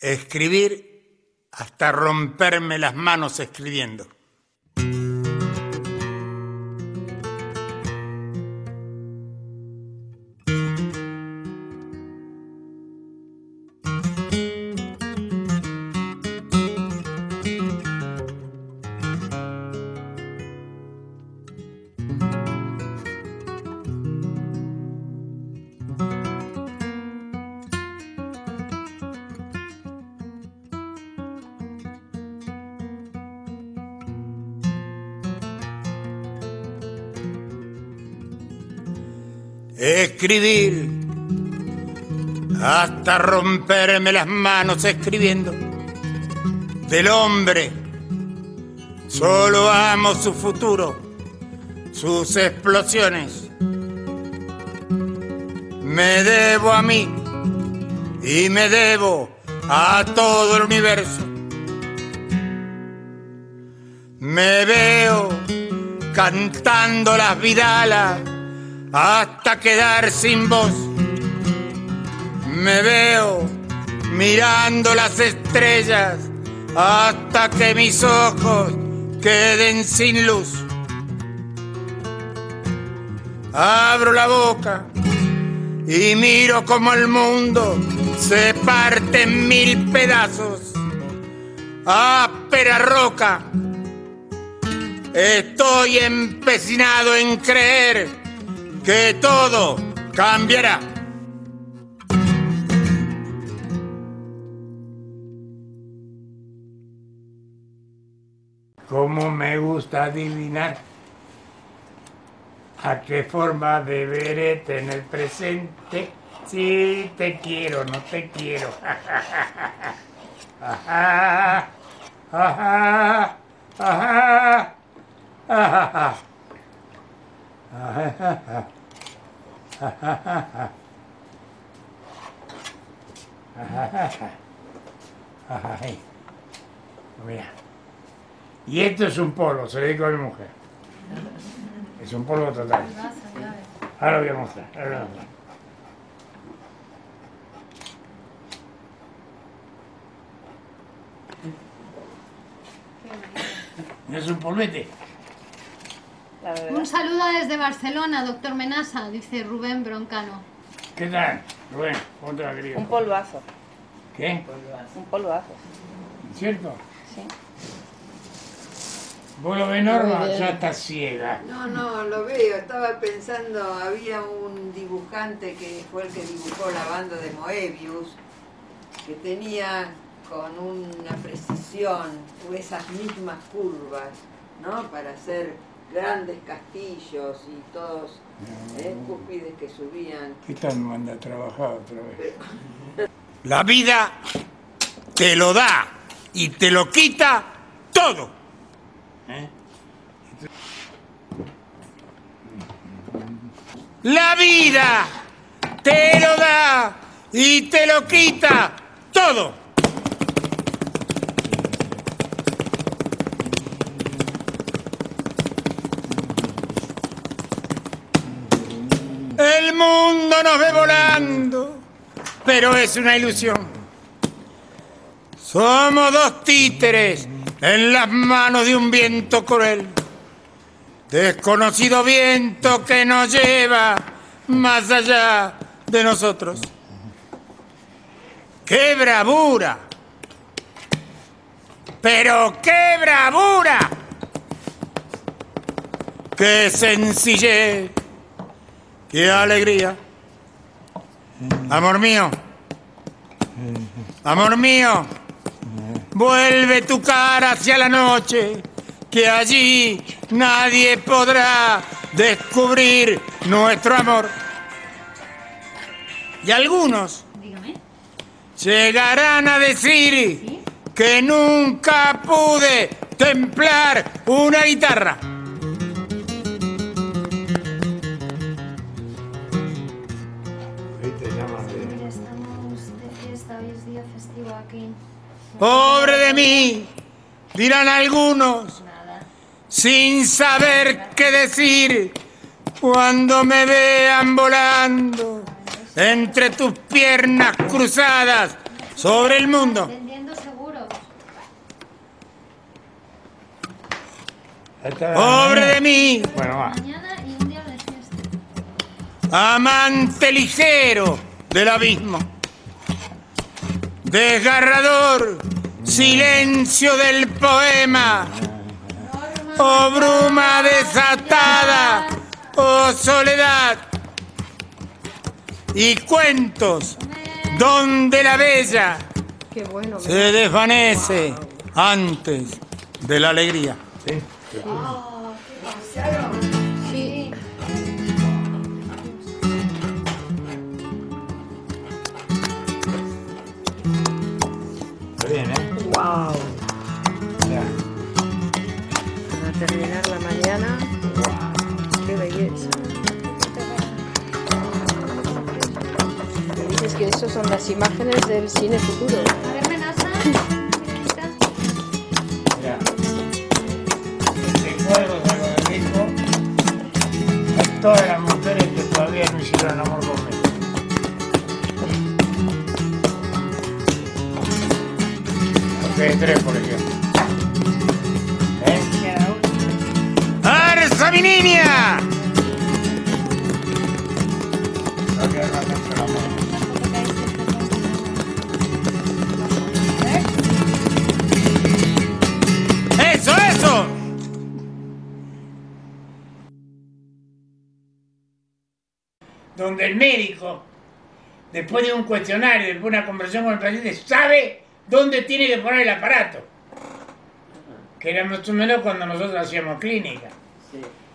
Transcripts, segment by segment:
Escribir hasta romperme las manos escribiendo. Hasta romperme las manos escribiendo del hombre. Solo amo su futuro, sus explosiones. Me debo a mí y me debo a todo el universo. Me veo cantando las vidalas hasta quedar sin voz. Me veo mirando las estrellas hasta que mis ojos queden sin luz. Abro la boca y miro como el mundo se parte en mil pedazos. Áspera roca, estoy empecinado en creer que todo cambiará. Cómo me gusta adivinar a qué forma deberé tener presente si te quiero, no te quiero. ajá, ajá, ajá, ajá, ajá. Mira. Y esto es un polo, se lo digo a mi mujer. Es un polo total. Ahora lo voy a mostrar. Ahora lo voy a mostrar. Es un polvete. Un saludo desde Barcelona, doctor Menasa, dice Rubén Broncano. ¿Qué tal, Rubén? ¿Cómo te va, querido? Un polvazo. ¿Qué? Un polvazo. ¿Cierto? Sí. ¿Vos lo ves, Norma? Ya está ciega. No, no, lo veo. Estaba pensando, había un dibujante que fue el que dibujó la banda de Moebius, que tenía con una precisión esas mismas curvas, ¿no? Para hacer grandes castillos y todos eh, cúspides que subían. ¿Qué tal manda a trabajar otra vez? La vida te lo da y te lo quita todo. ¿Eh? La vida te lo da y te lo quita todo. El mundo nos ve volando, pero es una ilusión. Somos dos títeres en las manos de un viento cruel. Desconocido viento que nos lleva más allá de nosotros. ¡Qué bravura! ¡Pero qué bravura! ¡Qué sencillez! ¡Qué alegría! Amor mío, amor mío, vuelve tu cara hacia la noche, que allí nadie podrá descubrir nuestro amor. Y algunos llegarán a decir que nunca pude templar una guitarra. Pobre de mí, dirán algunos, sin saber qué decir cuando me vean volando entre tus piernas cruzadas sobre el mundo. Pobre de mí, Bueno, va. Amante ligero del abismo. Desgarrador silencio del poema. Oh bruma desatada, oh soledad. Y cuentos donde la bella Qué bueno. se desvanece antes de la alegría. Sí. Sí. Wow. Ya. Para terminar la mañana. Qué belleza. Me dices que eso son las imágenes del cine futuro. A ver, 3, por ejemplo. ¿Eh? ¡Arsa mi niña! ¡Eso, eso! Donde el médico, después de un cuestionario, después de una conversación con el paciente, sabe dónde tiene que poner el aparato. Que era más o menos cuando nosotros hacíamos clínica.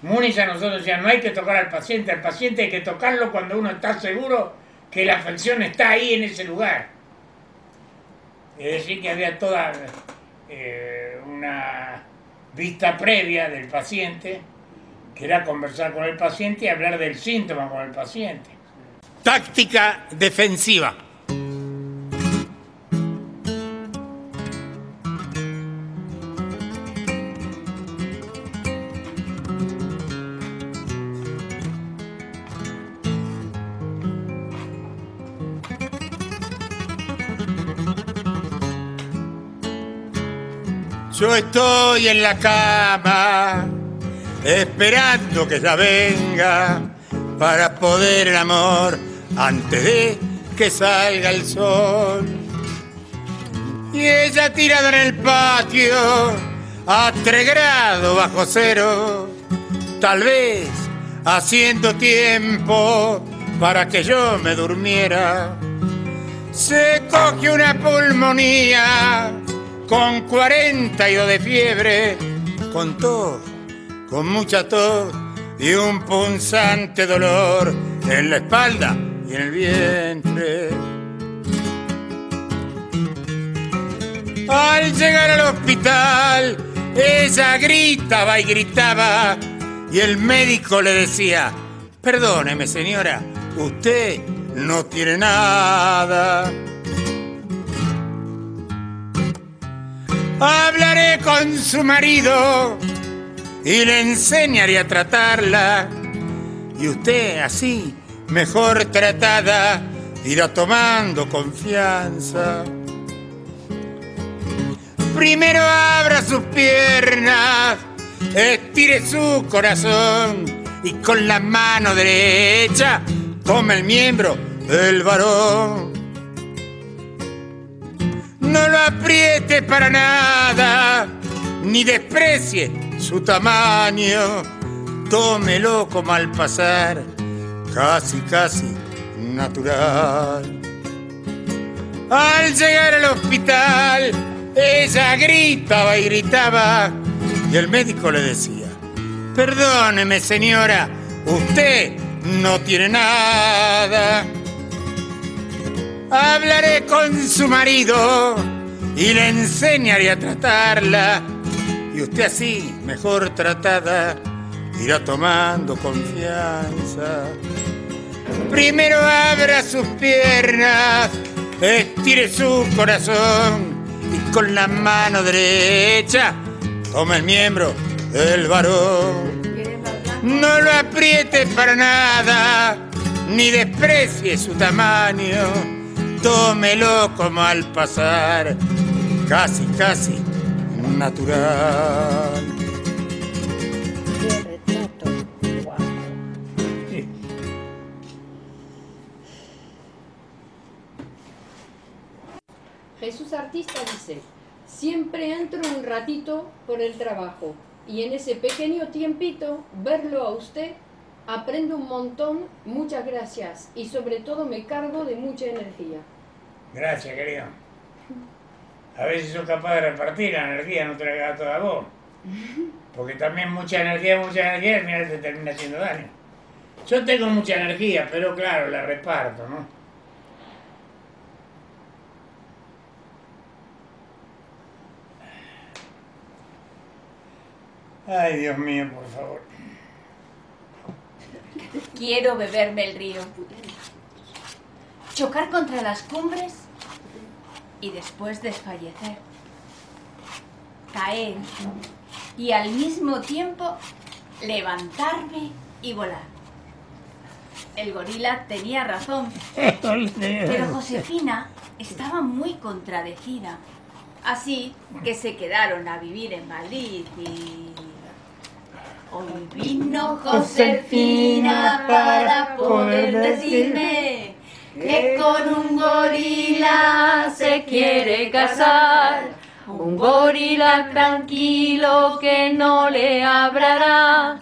Múnich a nosotros decía, no hay que tocar al paciente, al paciente hay que tocarlo cuando uno está seguro que la afección está ahí en ese lugar. Es decir, que había toda eh, una vista previa del paciente, que era conversar con el paciente y hablar del síntoma con el paciente. Táctica defensiva. Yo estoy en la cama esperando que ella venga para poder el amor antes de que salga el sol. Y ella tirada en el patio a tres grados bajo cero, tal vez haciendo tiempo para que yo me durmiera. Se coge una pulmonía con 42 de fiebre, con tos, con mucha tos y un punzante dolor en la espalda y en el vientre. Al llegar al hospital, ella gritaba y gritaba y el médico le decía, perdóneme señora, usted no tiene nada. Hablaré con su marido y le enseñaré a tratarla. Y usted así, mejor tratada, irá tomando confianza. Primero abra sus piernas, estire su corazón y con la mano derecha tome el miembro del varón. No lo apriete para nada, ni desprecie su tamaño. Tómelo como al pasar, casi, casi natural. Al llegar al hospital, ella gritaba y gritaba, y el médico le decía, perdóneme señora, usted no tiene nada. Hablaré con su marido y le enseñaré a tratarla. Y usted así, mejor tratada, irá tomando confianza. Primero abra sus piernas, estire su corazón y con la mano derecha toma el miembro del varón. No lo apriete para nada, ni desprecie su tamaño. Tómelo como al pasar, casi, casi natural. Jesús Artista dice, siempre entro un ratito por el trabajo y en ese pequeño tiempito verlo a usted aprendo un montón, muchas gracias y sobre todo me cargo de mucha energía. Gracias, querido. A ver si soy capaz de repartir la energía, no te la queda toda vos. Porque también mucha energía, mucha energía, al final te termina haciendo daño. Yo tengo mucha energía, pero claro, la reparto, ¿no? Ay, Dios mío, por favor. Quiero beberme el río. Chocar contra las cumbres y después desfallecer. Caer y al mismo tiempo levantarme y volar. El gorila tenía razón, pero Josefina estaba muy contradecida. Así que se quedaron a vivir en Madrid y... Hoy vino Josefina para poder decirme que con un gorila se quiere casar. Un gorila tranquilo que no le hablará,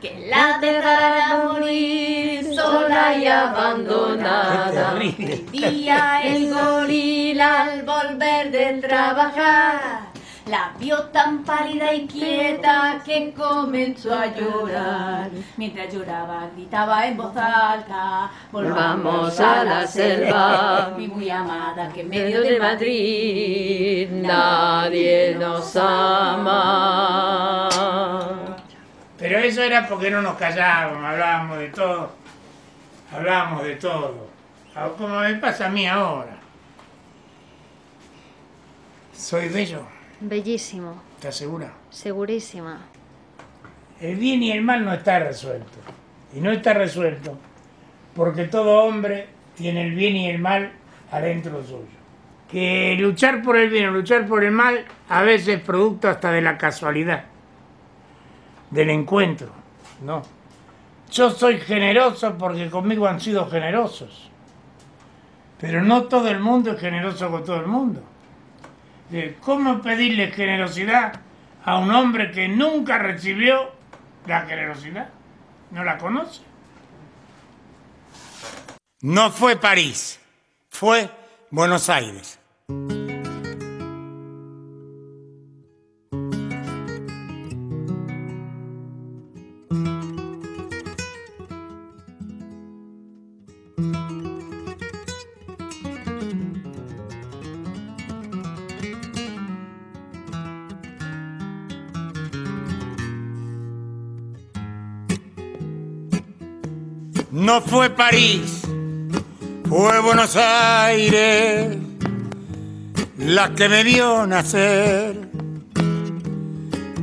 que la dejará morir sola y abandonada. Un día el gorila al volver de trabajar la vio tan pálida y quieta que comenzó a llorar. Mientras lloraba, gritaba en voz alta: Volvamos a la selva, mi muy amada, que en medio de Madrid nadie nos ama. Pero eso era porque no nos callábamos, hablábamos de todo. Hablábamos de todo. Como me pasa a mí ahora. Soy bello. Bellísimo. ¿Estás segura? Segurísima. El bien y el mal no está resuelto. Y no está resuelto porque todo hombre tiene el bien y el mal adentro suyo. Que luchar por el bien o luchar por el mal a veces es producto hasta de la casualidad, del encuentro. No. Yo soy generoso porque conmigo han sido generosos. Pero no todo el mundo es generoso con todo el mundo de cómo pedirle generosidad a un hombre que nunca recibió la generosidad. No la conoce. No fue París, fue Buenos Aires. Fue París, fue Buenos Aires la que me vio nacer.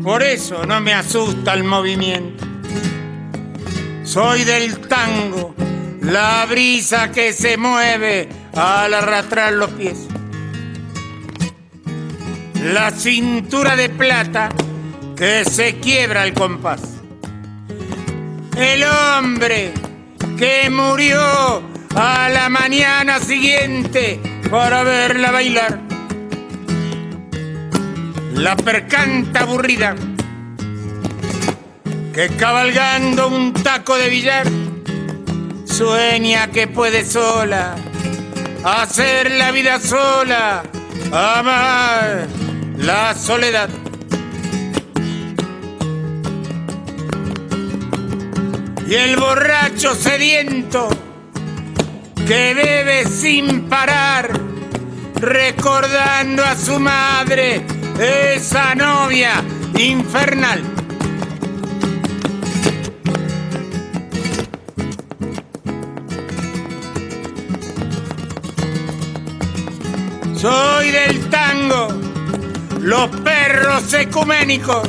Por eso no me asusta el movimiento. Soy del tango, la brisa que se mueve al arrastrar los pies. La cintura de plata que se quiebra al compás. El hombre que murió a la mañana siguiente para verla bailar. La percanta aburrida que cabalgando un taco de billar sueña que puede sola hacer la vida sola, amar la soledad. Y el borracho sediento que bebe sin parar, recordando a su madre, esa novia infernal. Soy del tango, los perros ecuménicos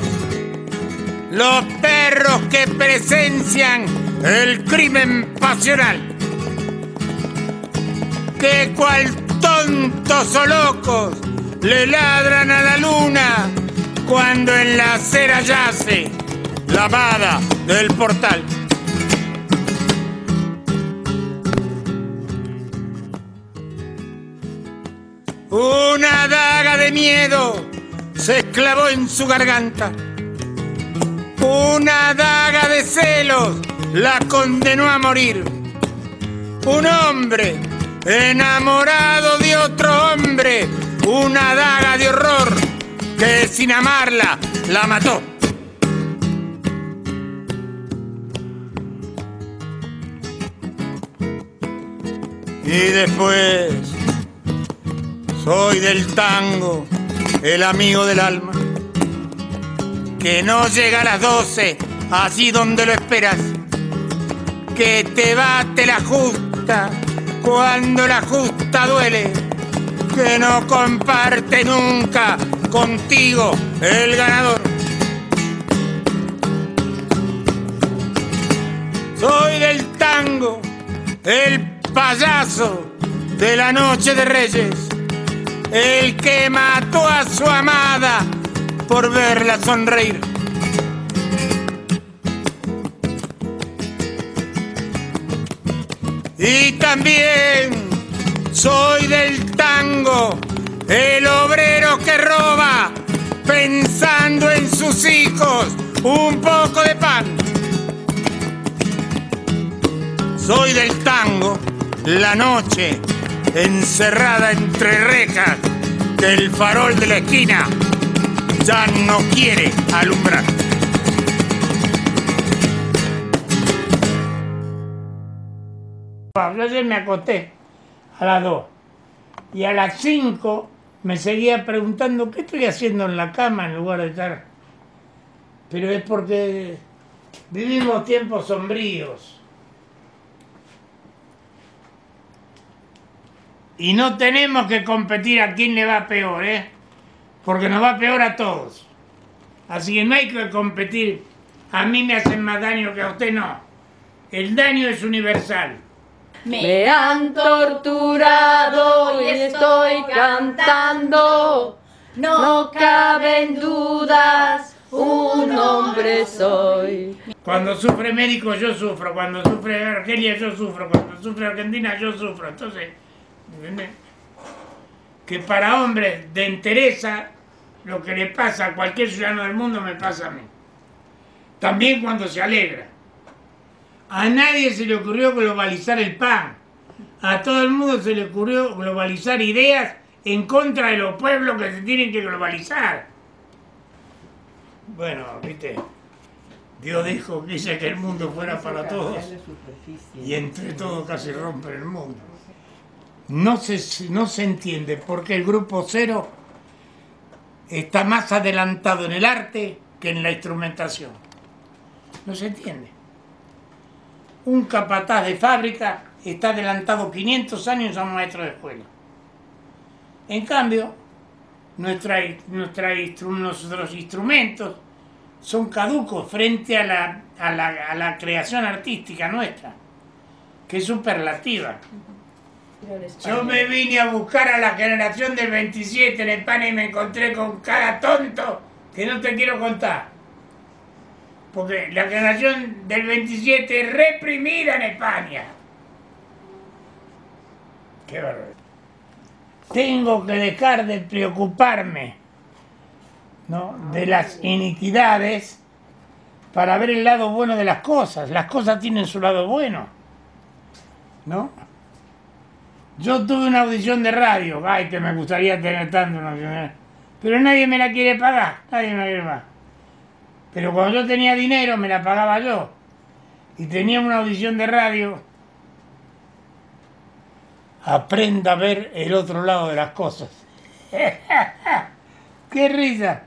los perros que presencian el crimen pasional. Que cual tontos o locos le ladran a la luna cuando en la acera yace la amada del portal. Una daga de miedo se esclavó en su garganta. Una daga de celos la condenó a morir. Un hombre enamorado de otro hombre, una daga de horror que sin amarla la mató. Y después soy del tango, el amigo del alma, que no llega a las doce, así donde lo esperas, que te bate la justa cuando la justa duele, que no comparte nunca contigo el ganador. Soy del tango, el payaso de la noche de reyes, el que mató a su amada por verla sonreír. Y también soy del tango, el obrero que roba, pensando en sus hijos, un poco de pan. Soy del tango, la noche encerrada entre rejas, que el farol de la esquina ya no quiere alumbrar. Ayer me acosté a las 2 y a las 5 me seguía preguntando qué estoy haciendo en la cama en lugar de estar. Pero es porque vivimos tiempos sombríos. Y no tenemos que competir a quién le va peor, ¿eh? Porque nos va peor a todos. Así que no hay que competir. A mí me hacen más daño que a usted no. El daño es universal. Me han torturado y estoy cantando. No caben dudas, un hombre soy. Cuando sufre médico yo sufro, cuando sufre Argelia yo sufro, cuando sufre Argentina yo sufro. Entonces. Que para hombres de entereza, lo que le pasa a cualquier ciudadano del mundo me pasa a mí. También cuando se alegra. A nadie se le ocurrió globalizar el pan. A todo el mundo se le ocurrió globalizar ideas en contra de los pueblos que se tienen que globalizar. Bueno, viste, Dios dijo que el mundo fuera para todos y entre todos casi rompe el mundo. No se, no se entiende por qué el grupo cero está más adelantado en el arte que en la instrumentación. No se entiende un capataz de fábrica está adelantado 500 años a un maestro de escuela. En cambio, nuestra, nuestros instrumentos son caducos frente a la, a, la, a la creación artística nuestra, que es superlativa. Yo me vine a buscar a la generación del 27 en España y me encontré con cada tonto que no te quiero contar. Porque la generación del 27 es reprimida en España. Qué barbaridad. Tengo que dejar de preocuparme ¿no? de las iniquidades para ver el lado bueno de las cosas. Las cosas tienen su lado bueno. ¿No? Yo tuve una audición de radio, ay, que me gustaría tener tanto, pero nadie me la quiere pagar, nadie me la quiere pagar. Pero cuando yo tenía dinero me la pagaba yo. Y tenía una audición de radio. Aprenda a ver el otro lado de las cosas. ¡Qué risa!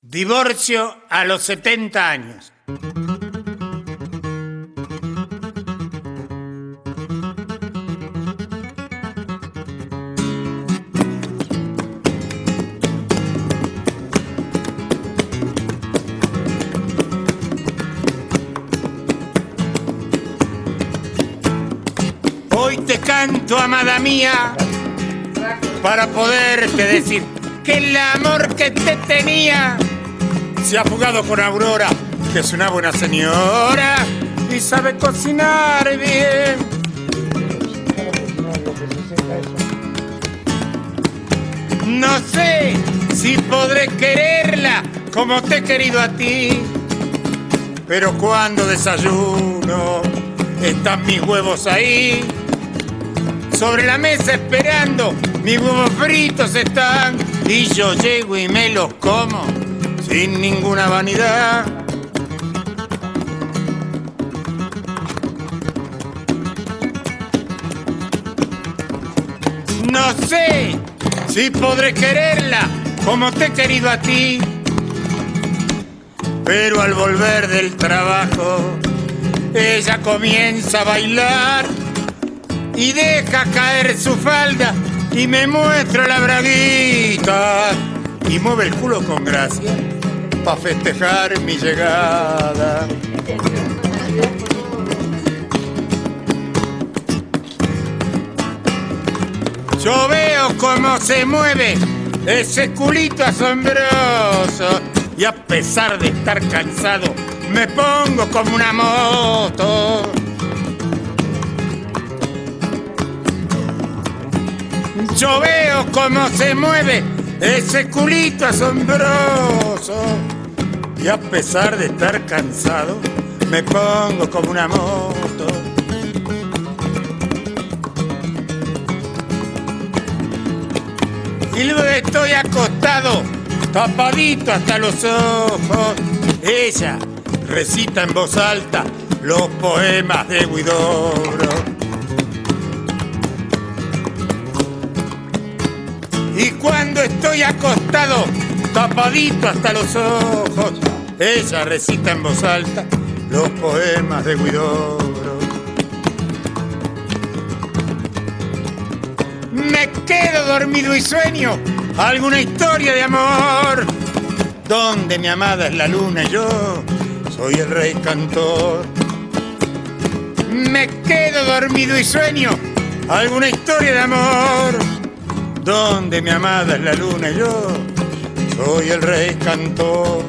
Divorcio a los 70 años. Canto, amada mía, para poderte decir que el amor que te tenía se ha fugado con Aurora, que es una buena señora y sabe cocinar bien. No sé si podré quererla como te he querido a ti, pero cuando desayuno están mis huevos ahí, sobre la mesa esperando, mis huevos fritos están y yo llego y me los como sin ninguna vanidad. No sé si podré quererla como te he querido a ti, pero al volver del trabajo, ella comienza a bailar y deja caer su falda y me muestra la braguita y mueve el culo con gracia para festejar mi llegada. Yo veo cómo se mueve ese culito asombroso y a pesar de estar cansado me pongo como una moto. Yo veo cómo se mueve ese culito asombroso y a pesar de estar cansado me pongo como una moto. Y luego estoy acostado, tapadito hasta los ojos. Ella recita en voz alta los poemas de Guidobro. Estoy acostado, tapadito hasta los ojos, ella recita en voz alta los poemas de Guidobro. Me quedo dormido y sueño alguna historia de amor, donde mi amada es la luna yo soy el rey cantor. Me quedo dormido y sueño alguna historia de amor, donde mi amada es la luna y yo soy el rey cantor.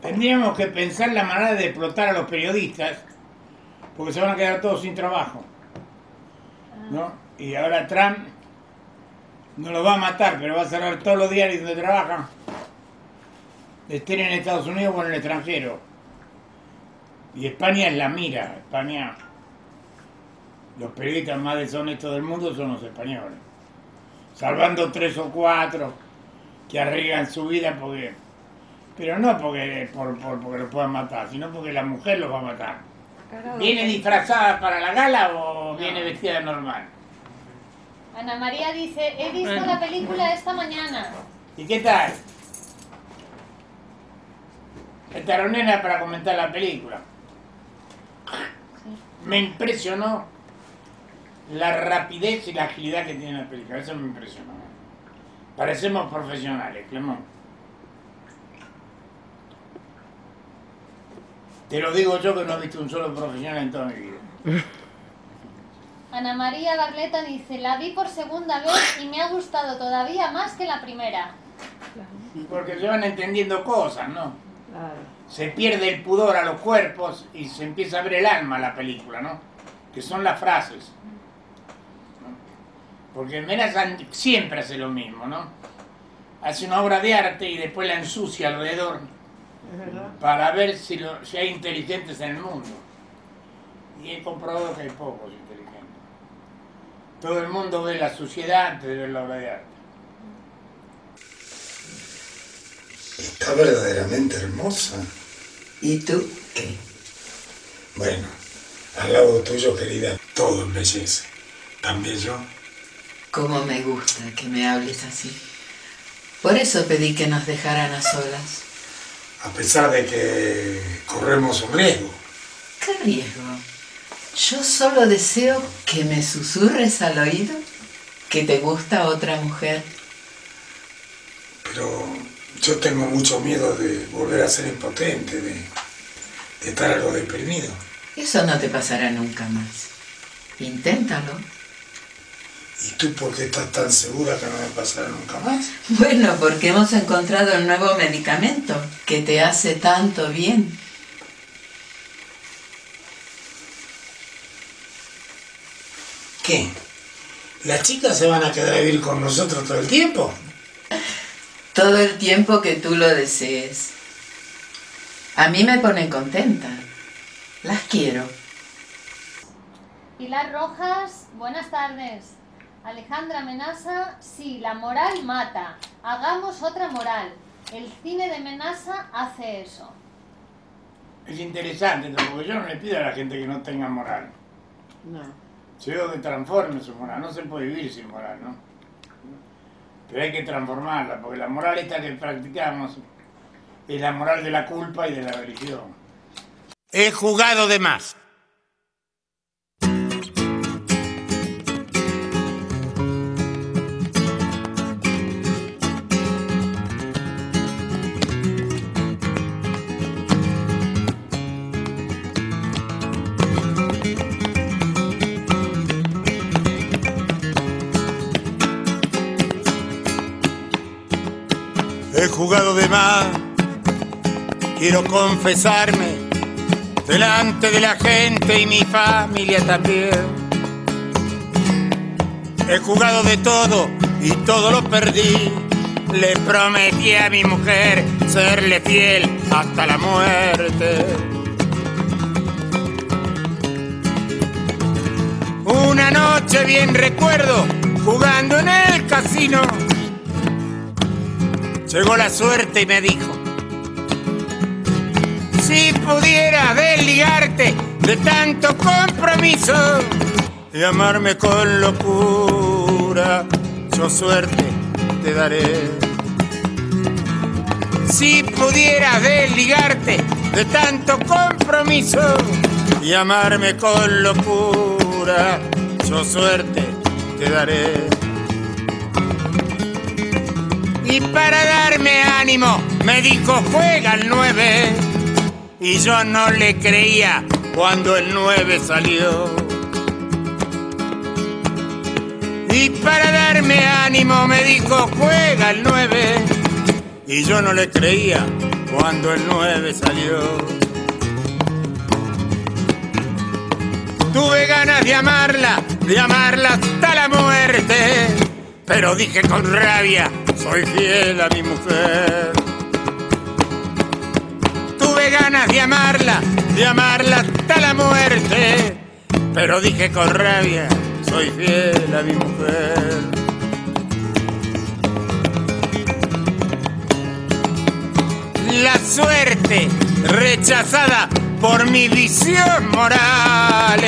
Tendríamos que pensar la manera de explotar a los periodistas, porque se van a quedar todos sin trabajo. ¿No? Y ahora Trump no los va a matar, pero va a cerrar todos los diarios donde trabajan, estén en Estados Unidos o en el extranjero. Y España es la mira, España, los periodistas más deshonestos del mundo son los españoles, salvando tres o cuatro que arriesgan su vida porque, pero no porque, por, por- porque los puedan matar, sino porque la mujer los va a matar. ¿Viene disfrazada para la gala o viene vestida de normal? Ana María dice, he visto la película esta mañana. ¿Y qué tal? Esta reunión era para comentar la película. Me impresionó la rapidez y la agilidad que tiene la película. Eso me impresionó. Parecemos profesionales, Clemón. Te lo digo yo que no he visto un solo profesional en toda mi vida. Ana María Barleta dice, la vi por segunda vez y me ha gustado todavía más que la primera. Porque se van entendiendo cosas, ¿no? Se pierde el pudor a los cuerpos y se empieza a ver el alma a la película, ¿no? Que son las frases. ¿no? Porque Menasan siempre hace lo mismo, ¿no? Hace una obra de arte y después la ensucia alrededor para ver si, lo- si hay inteligentes en el mundo. Y he comprobado que hay pocos inteligentes. Todo el mundo ve la suciedad antes de ver la obra de arte. Está verdaderamente hermosa. ¿Y tú qué? Bueno, al lado tuyo, querida, todo embellece. También yo. Cómo me gusta que me hables así. Por eso pedí que nos dejaran a solas. A pesar de que corremos un riesgo. ¿Qué riesgo? Yo solo deseo que me susurres al oído que te gusta otra mujer. Pero yo tengo mucho miedo de volver a ser impotente, de, de estar algo deprimido. Eso no te pasará nunca más. Inténtalo. ¿Y tú por qué estás tan segura que no me pasará nunca más? Bueno, porque hemos encontrado el nuevo medicamento que te hace tanto bien. ¿Qué? ¿Las chicas se van a quedar a vivir con nosotros todo el tiempo? Todo el tiempo que tú lo desees. A mí me ponen contenta. Las quiero. Pilar Rojas, buenas tardes. Alejandra Menasa, sí, la moral mata. Hagamos otra moral. El cine de Menasa hace eso. Es interesante, ¿no? porque yo no le pido a la gente que no tenga moral. No. Yo que transforme su moral, no se puede vivir sin moral, ¿no? Pero hay que transformarla, porque la moral esta que practicamos es la moral de la culpa y de la religión. He jugado de más. Jugado de más, quiero confesarme delante de la gente y mi familia también. He jugado de todo y todo lo perdí. Le prometí a mi mujer serle fiel hasta la muerte. Una noche bien recuerdo, jugando en el casino. Llegó la suerte y me dijo, si pudiera desligarte de tanto compromiso y amarme con locura, yo suerte te daré. Si pudiera desligarte de tanto compromiso y amarme con locura, yo suerte te daré. Y para darme ánimo me dijo juega el 9 y yo no le creía cuando el 9 salió. Y para darme ánimo me dijo juega el 9 y yo no le creía cuando el 9 salió. Tuve ganas de amarla, de amarla hasta la muerte, pero dije con rabia, soy fiel a mi mujer. Tuve ganas de amarla, de amarla hasta la muerte, pero dije con rabia, soy fiel a mi mujer. La suerte rechazada por mi visión moral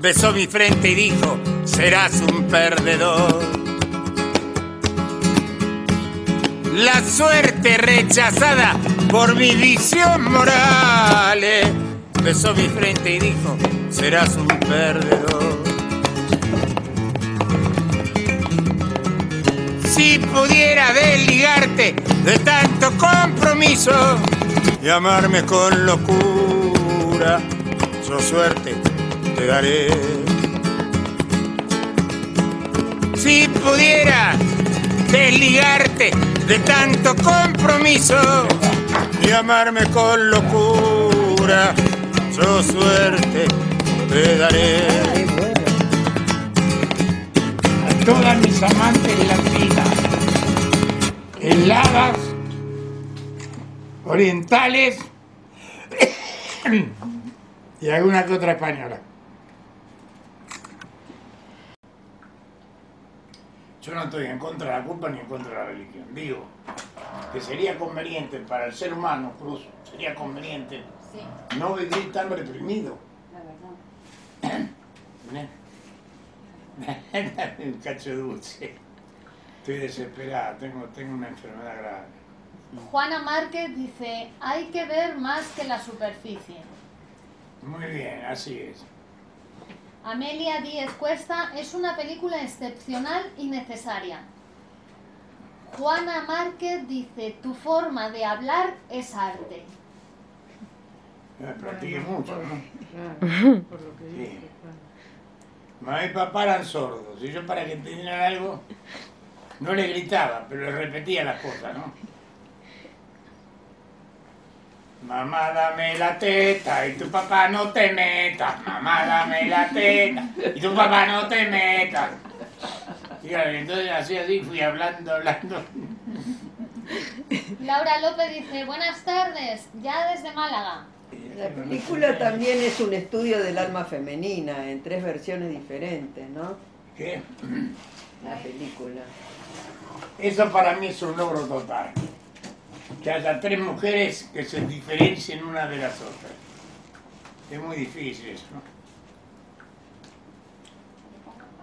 besó mi frente y dijo, serás un perdedor. La suerte rechazada por mi visión moral besó mi frente y dijo, serás un perdedor. Si pudiera desligarte de tanto compromiso y amarme con locura, yo suerte te daré. Si pudiera desligarte de tanto compromiso y amarme con locura, yo suerte te daré. A todas mis amantes latinas, heladas, orientales y alguna que otra española. Yo no estoy en contra de la culpa ni en contra de la religión. Digo que sería conveniente para el ser humano, Cruz, sería conveniente Sí, no vivir tan reprimido. la verdad. Un cacho dulce. Estoy desesperada, tengo, tengo una enfermedad grave. Juana Márquez dice, hay que ver más que la superficie. Muy bien, así es. Amelia Díez Cuesta es una película excepcional y necesaria. Juana Márquez dice, tu forma de hablar es arte. Me practiqué mucho, ¿no? Claro, por lo que Sí. Mamá y papá eran sordos. Y yo para que entendieran algo, no le gritaba, pero le repetía las cosas, ¿no? Mamá, dame la teta y tu papá no te metas. Mamá, dame la teta y tu papá no te metas. Y claro, entonces así, así fui hablando, hablando. Laura López dice, buenas tardes, ya desde Málaga. La película también es un estudio del alma femenina en tres versiones diferentes, ¿no? ¿Qué? La película. Eso para mí es un logro total. Que haya tres mujeres que se diferencien una de las otras. Es muy difícil eso, ¿no?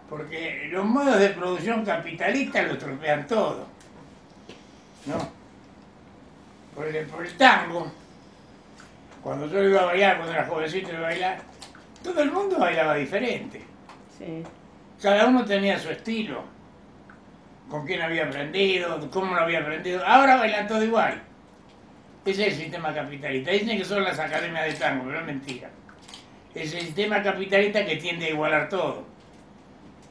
Porque los modos de producción capitalista lo estropean todo. ¿No? Por el tango. Cuando yo iba a bailar, cuando era jovencito iba a bailar, todo el mundo bailaba diferente. Sí. Cada uno tenía su estilo, con quién había aprendido, cómo lo había aprendido. Ahora bailan todo igual. Ese es el sistema capitalista. Dicen que son las academias de tango, pero es mentira. Es el sistema capitalista que tiende a igualar todo,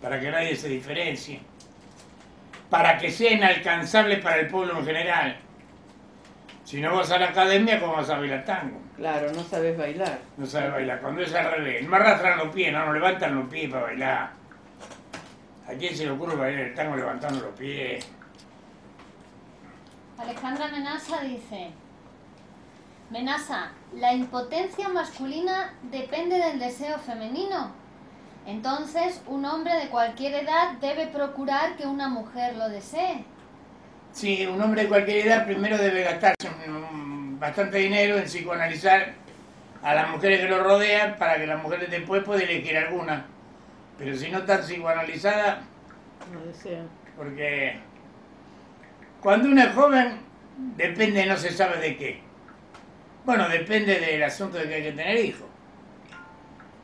para que nadie se diferencie, para que sea inalcanzable para el pueblo en general. Si no vas a la academia, ¿cómo vas a bailar tango? Claro, no sabes bailar. No sabes bailar. Cuando es al revés, no arrastran los pies, no, no levantan los pies para bailar. ¿A quién se le ocurre bailar el tango levantando los pies? Alejandra Menasa dice, Menasa, la impotencia masculina depende del deseo femenino. Entonces, un hombre de cualquier edad debe procurar que una mujer lo desee. Sí, un hombre de cualquier edad primero debe gastarse mm, bastante dinero en psicoanalizar a las mujeres que lo rodean para que las mujeres después puedan elegir alguna. Pero si no están psicoanalizadas, No desea. porque cuando uno es joven depende, no se sabe de qué. Bueno, depende del asunto de que hay que tener hijos.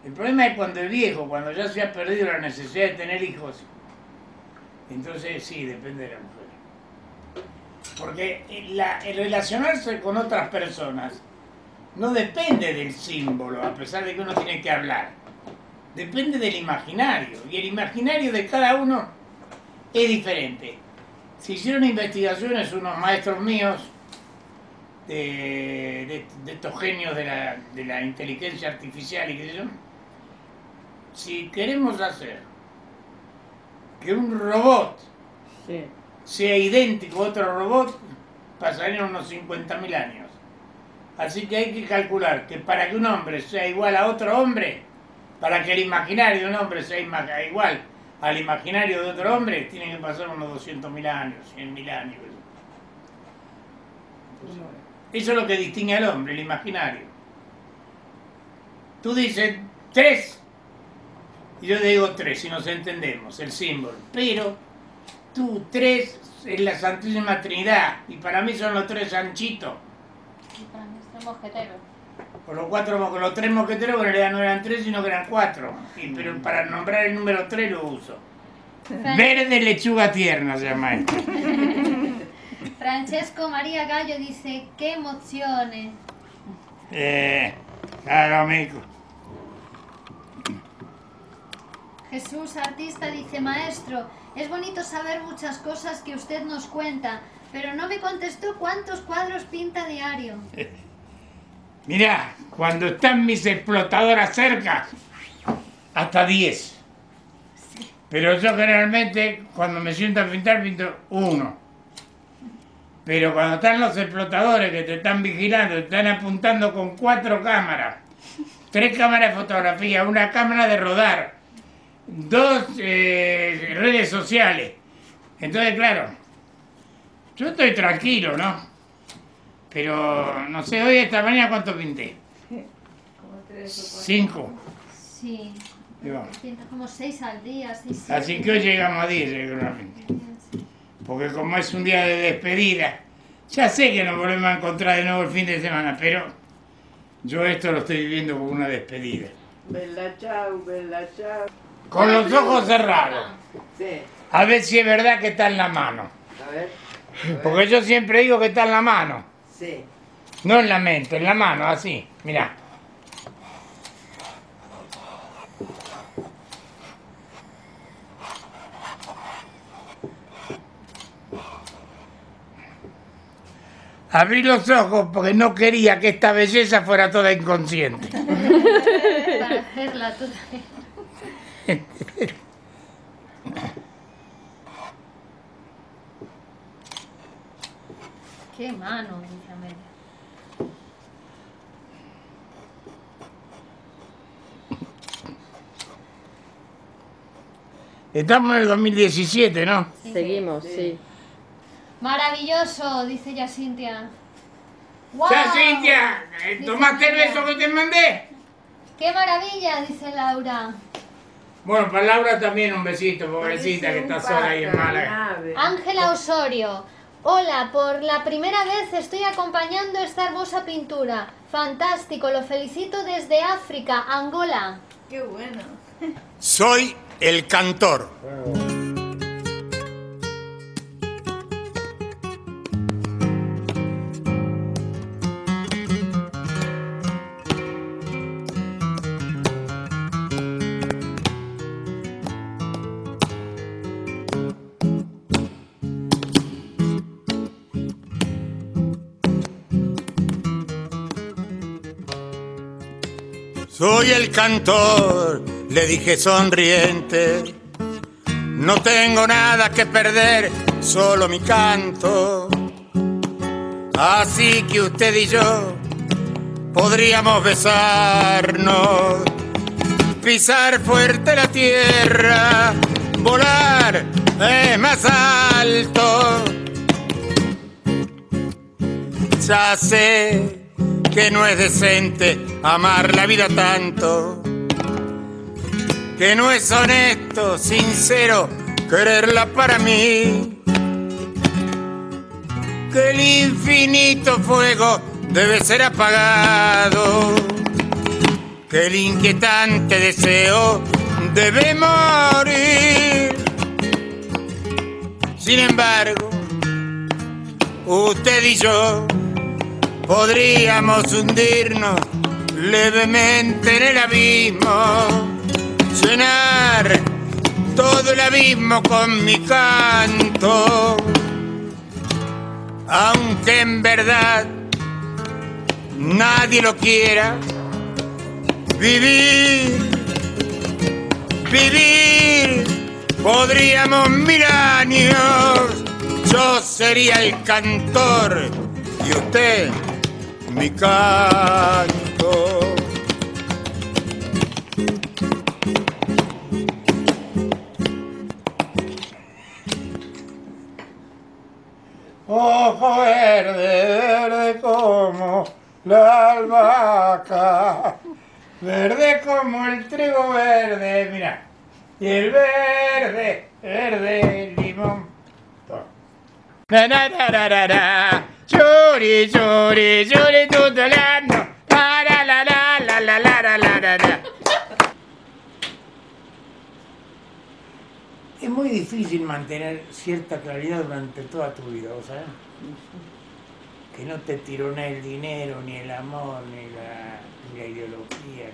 El problema es cuando el viejo, cuando ya se ha perdido la necesidad de tener hijos, entonces sí, depende de la mujer. Porque la- el relacionarse con otras personas no depende del símbolo, a pesar de que uno tiene que hablar. Depende del imaginario. Y el imaginario de cada uno es diferente. Se hicieron investigaciones unos maestros míos de, de- de estos genios de la, de la inteligencia artificial y qué sé yo. Si queremos hacer que un robot Sí. sea idéntico a otro robot, pasarían unos 50.000 años. Así que hay que calcular que para que un hombre sea igual a otro hombre, para que el imaginario de un hombre sea igual al imaginario de otro hombre, tienen que pasar unos 200.000 años, 100.000 años. Eso es lo que distingue al hombre, el imaginario. Tú dices tres, y yo digo tres, y nos entendemos, el símbolo. Pero tú tres es la Santísima Trinidad, y para mí son los tres anchitos. Y para mí. Con los, cuatro, con los tres mosqueteros, que en realidad no eran tres, sino que eran cuatro. Y- pero para nombrar el número tres lo uso. Verde lechuga tierna se llama esto. Francesco María Gallo dice, qué emociones. Eh, claro, amigo. Jesús Artista dice, maestro, es bonito saber muchas cosas que usted nos cuenta, pero no me contestó cuántos cuadros pinta diario. Mirá, cuando están mis explotadoras cerca, hasta 10. Pero yo generalmente, cuando me siento a pintar, pinto uno. Pero cuando están los explotadores que te están vigilando, te están apuntando con cuatro cámaras, tres cámaras de fotografía, una cámara de rodar, dos eh, redes sociales. Entonces, claro, yo estoy tranquilo, ¿no? Pero no sé, hoy esta mañana cuánto pinté. Cinco. Sí, Digo, pinta como seis al día, seis, Así siete. que hoy llegamos a 10 seguramente. Porque como es un día de despedida, ya sé que nos volvemos a encontrar de nuevo el fin de semana, pero Yo esto lo estoy viviendo como una despedida. Bella chau, bella chau. Con los ojos cerrados. Sí, A ver si es verdad que está en la mano. a ver. a ver. Porque yo siempre digo que está en la mano. Sí. No en la mente, en la mano, así. Mirá. Abrí los ojos porque no quería que esta belleza fuera toda inconsciente. Para hacerla toda. Qué mano, dice Amelia. Estamos en el 2017, ¿no? Seguimos, sí. Maravilloso, dice ya Cintia. ¡Guau! Ya, Cintia, eh, Dice ¿tomaste el beso que te mandé? ¡Qué maravilla! dice Laura. Bueno, para Laura también un besito, pobrecita, que está sola ahí en Málaga. Ángela Osorio. Hola, por la primera vez estoy acompañando esta hermosa pintura. Fantástico, lo felicito desde África, Angola. Qué bueno. Soy el cantor. Soy el cantor, le dije sonriente. No tengo nada que perder, solo mi canto. Así que usted y yo podríamos besarnos, pisar fuerte la tierra, volar eh, más alto. Ya sé que no es decente amar la vida tanto, que no es honesto, sincero, quererla para mí, que el infinito fuego debe ser apagado, que el inquietante deseo debe morir. Sin embargo, usted y yo podríamos hundirnos levemente en el abismo, llenar todo el abismo con mi canto, aunque en verdad nadie lo quiera, vivir, vivir, podríamos mil años, yo sería el cantor y usted mi canto. La albahaca, verde como el trigo verde, mira, y el verde, verde limón. Na, na, na, na, na, na. Churi, churi, churi, tutolando. La, la, la, la, la, la, la, la, la. Es muy difícil mantener cierta claridad durante toda tu vida, ¿vos sabés? Que no te tironee el dinero, ni el amor, ni la, ni la ideología.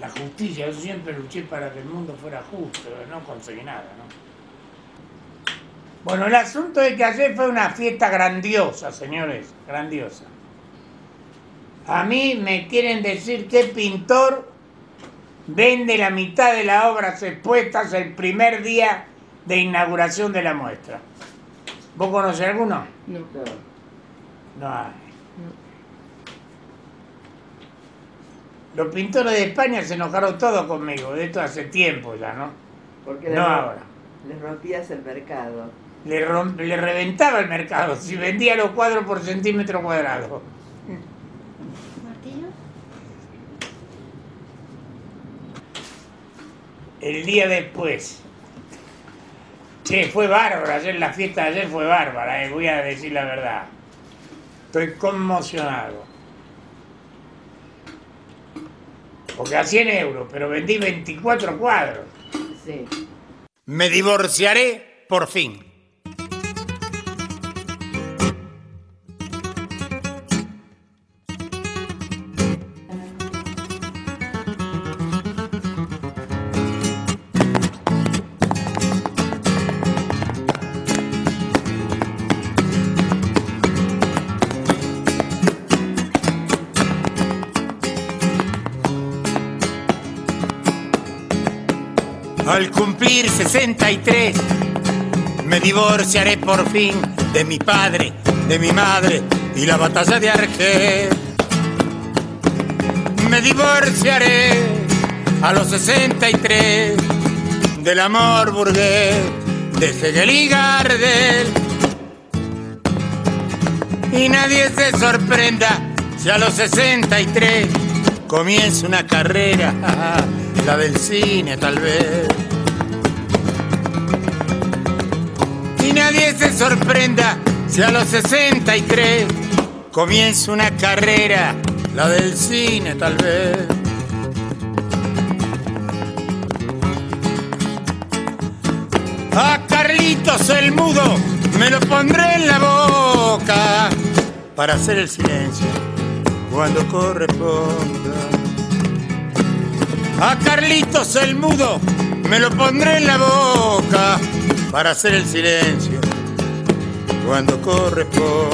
La justicia, yo siempre luché para que el mundo fuera justo, no conseguí nada, ¿no? Bueno, el asunto es que ayer fue una fiesta grandiosa, señores, grandiosa. A mí me quieren decir que pintor vende la mitad de las obras expuestas el primer día de inauguración de la muestra. ¿Vos conocés alguno? No. No hay. Los pintores de España se enojaron todos conmigo, de esto hace tiempo ya, ¿no? Porque No le, ahora. le rompías el mercado. Le, rom- le reventaba el mercado si vendía los cuadros por centímetro cuadrado. ¿Martillo? El día después. Che, fue bárbaro, ayer la fiesta de ayer fue bárbara, eh, voy a decir la verdad. Estoy conmocionado. Porque a 100 euros, pero vendí 24 cuadros. Sí. Me divorciaré por fin. 63, me divorciaré por fin de mi padre, de mi madre y la batalla de Argel. Me divorciaré a los 63 del amor burgués de Hegel y Gardel. Y nadie se sorprenda si a los 63 comienza una carrera, la del cine tal vez. Nadie se sorprenda si a los 63 comienza una carrera, la del cine tal vez. A Carlitos el mudo me lo pondré en la boca para hacer el silencio cuando corresponda. A Carlitos el mudo me lo pondré en la boca para hacer el silencio cuando corresponda.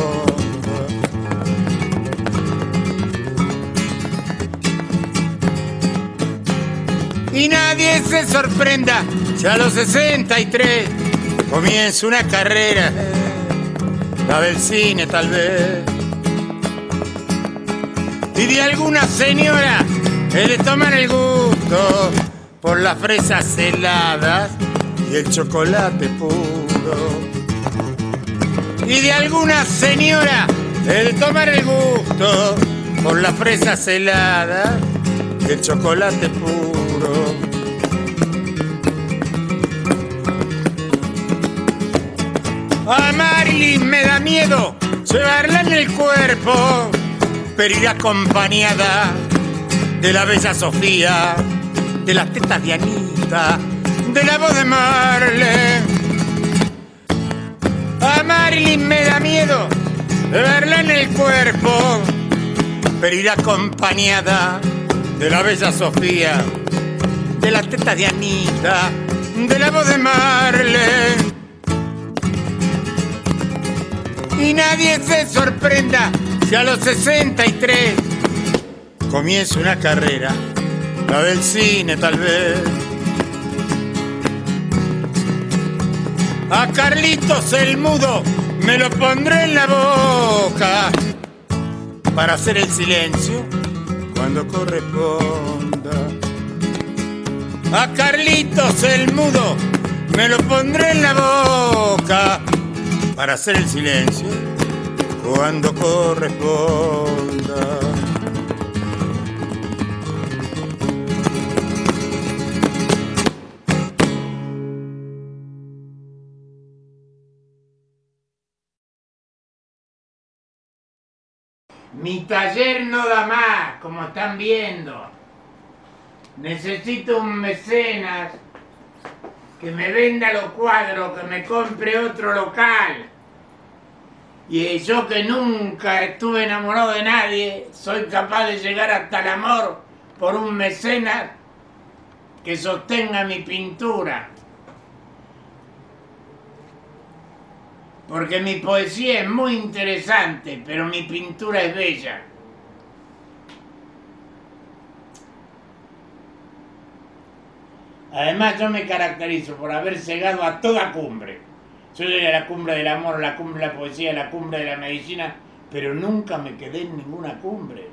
Y nadie se sorprenda si a los 63 comienza una carrera, la del cine tal vez. Y de alguna señora he de tomar el gusto por las fresas heladas y el chocolate puro. Y de alguna señora de tomar el gusto por las fresas heladas y el chocolate puro. A Marilyn me da miedo llevarla en el cuerpo, pero ir acompañada de la bella Sofía, de las tetas de Anita, de la voz de Marlene. A Marilyn me da miedo verla en el cuerpo, pero ir acompañada de la bella Sofía, de las tetas de Anita, de la voz de Marlene. Y nadie se sorprenda si a los 63 comienza una carrera, la del cine tal vez. A Carlitos el mudo me lo pondré en la boca para hacer el silencio cuando corresponda. A Carlitos el mudo me lo pondré en la boca para hacer el silencio cuando corresponda. Mi taller no da más, como están viendo. Necesito un mecenas que me venda los cuadros, que me compre otro local. Y yo que nunca estuve enamorado de nadie, soy capaz de llegar hasta el amor por un mecenas que sostenga mi pintura. Porque mi poesía es muy interesante, pero mi pintura es bella. Además yo me caracterizo por haber llegado a toda cumbre. Yo llegué a la cumbre del amor, la cumbre de la poesía, la cumbre de la medicina, pero nunca me quedé en ninguna cumbre.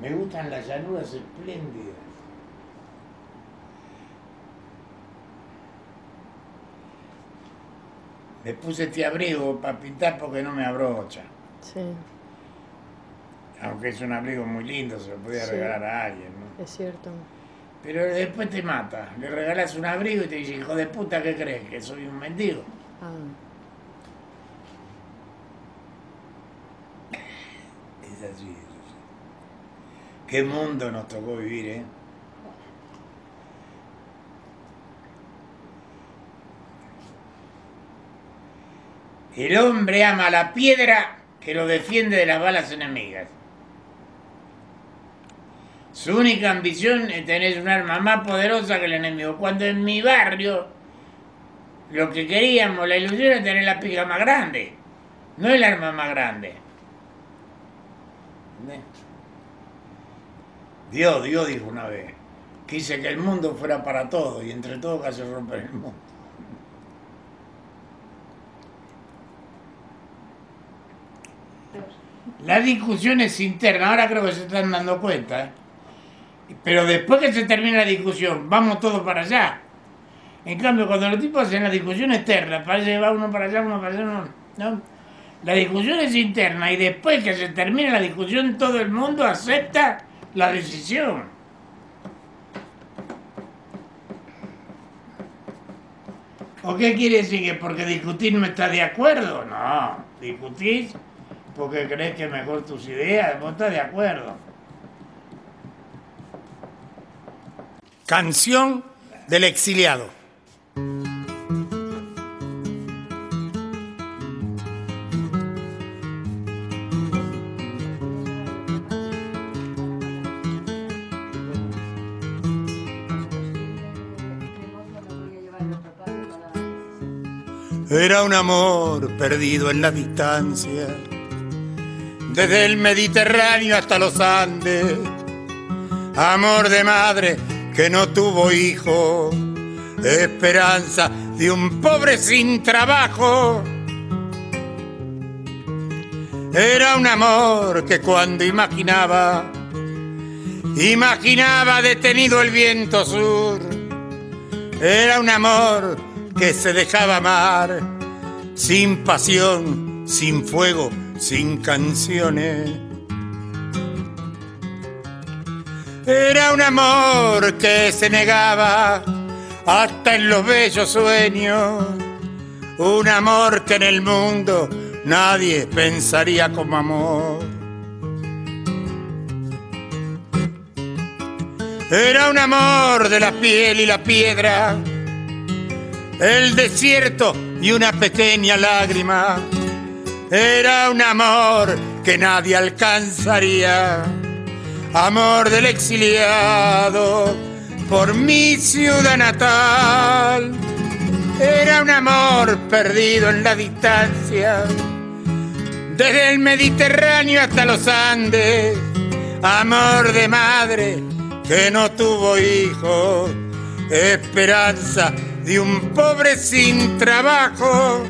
Me gustan las llanuras espléndidas. le puse este abrigo para pintar porque no me abrocha. Sí. Aunque es un abrigo muy lindo, se lo podía regalar a alguien, ¿no? Es cierto. Pero después te mata. Le regalas un abrigo y te dice, hijo de puta, ¿qué crees? Que soy un mendigo. Ah. Es así, es así. Qué mundo nos tocó vivir, ¿eh? El hombre ama la piedra que lo defiende de las balas enemigas. Su única ambición es tener un arma más poderosa que el enemigo. Cuando en mi barrio lo que queríamos, la ilusión es tener la pija más grande, no el arma más grande. Dios, Dios dijo una vez, quise que el mundo fuera para todos y entre todos casi romper el mundo. La discusión es interna, ahora creo que se están dando cuenta. ¿eh? Pero después que se termina la discusión, vamos todos para allá. En cambio, cuando los tipos hacen la discusión externa, parece que va uno para allá, uno para allá, ¿no? La discusión es interna y después que se termina la discusión, todo el mundo acepta la decisión. ¿O qué quiere decir? ¿Que porque discutir no está de acuerdo? No, discutís porque crees que mejor tus ideas, vos estás de acuerdo. Canción del exiliado. Era un amor perdido en la distancia, desde el Mediterráneo hasta los Andes. Amor de madre que no tuvo hijo, esperanza de un pobre sin trabajo. Era un amor que cuando imaginaba, imaginaba detenido el viento sur. Era un amor que se dejaba amar, sin pasión, sin fuego, sin canciones. Era un amor que se negaba hasta en los bellos sueños, un amor que en el mundo nadie pensaría como amor. Era un amor de la piel y la piedra, el desierto y una pequeña lágrima. Era un amor que nadie alcanzaría, amor del exiliado por mi ciudad natal. Era un amor perdido en la distancia, desde el Mediterráneo hasta los Andes, amor de madre que no tuvo hijos, esperanza de un pobre sin trabajo.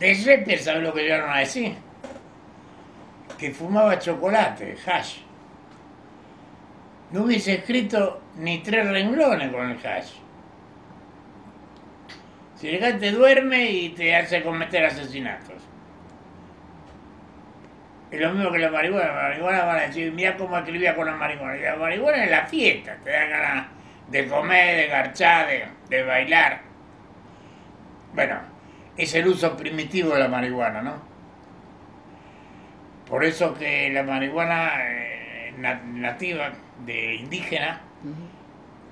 De Shakespeare, ¿sabes lo que llegaron a decir? Que fumaba chocolate, hash. No hubiese escrito ni tres renglones con el hash. Si el te duerme y te hace cometer asesinatos. Es lo mismo que la marihuana. La marihuana van a decir, mira cómo escribía con la marihuana. Y la marihuana es la fiesta, te da ganas de comer, de garchar, de, de bailar. Bueno, es el uso primitivo de la marihuana, ¿no? Por eso que la marihuana eh, na- nativa, de indígena,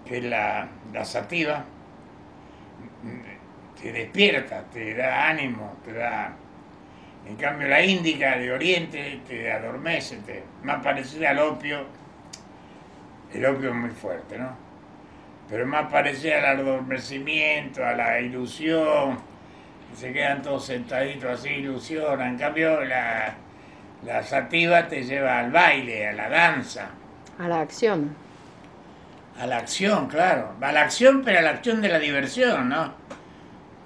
que es la, la sativa, mm, te despierta, te da ánimo, te da... En cambio la índica de oriente te adormece, te, más parecida al opio. El opio es muy fuerte, ¿no? Pero más parecida al adormecimiento, a la ilusión, se quedan todos sentaditos así, ilusionan. En cambio, la, la sativa te lleva al baile, a la danza, A la acción. a la acción, claro. A la acción, pero a la acción de la diversión, ¿no?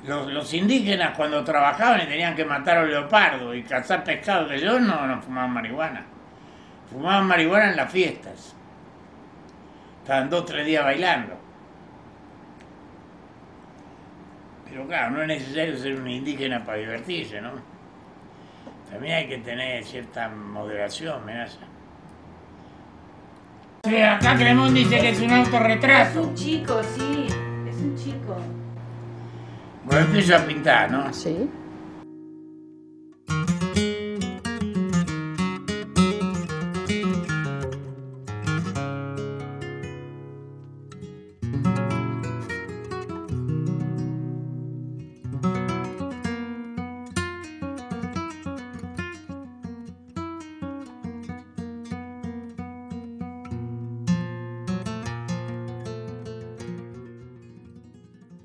Los, los indígenas cuando trabajaban y tenían que matar a un leopardo y cazar pescado, que yo no, no fumaban marihuana. Fumaban marihuana en las fiestas. Estaban dos o tres días bailando. Pero claro, no es necesario ser un indígena para divertirse, ¿no? También hay que tener cierta moderación, amenaza. Sí, acá Clemón dice que es un Es autorretrato. un chico, sí. Es un chico. Bueno, empiezo a pintar, ¿no? Sí.